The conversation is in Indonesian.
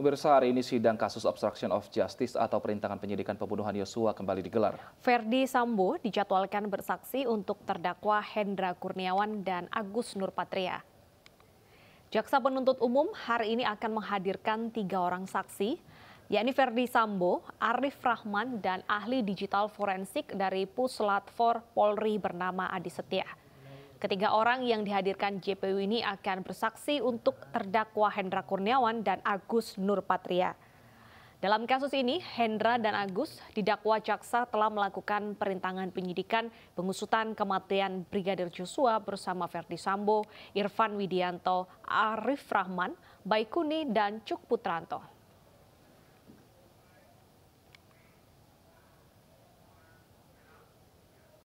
Pemirsa hari ini sidang kasus obstruction of justice atau perintangan penyidikan pembunuhan Yosua kembali digelar. Ferdi Sambo dijadwalkan bersaksi untuk terdakwa Hendra Kurniawan dan Agus Nurpatria. Jaksa penuntut umum hari ini akan menghadirkan tiga orang saksi, yakni Ferdi Sambo, Arif Rahman, dan ahli digital forensik dari Puslat 4 Polri bernama Adi Setia. Ketiga orang yang dihadirkan JPU ini akan bersaksi untuk terdakwa Hendra Kurniawan dan Agus Nurpatria. Dalam kasus ini, Hendra dan Agus didakwa jaksa telah melakukan perintangan penyidikan pengusutan kematian Brigadir Joshua bersama Verdi Sambo, Irfan Widianto, Arif Rahman, Baikuni, dan Cuk Putranto.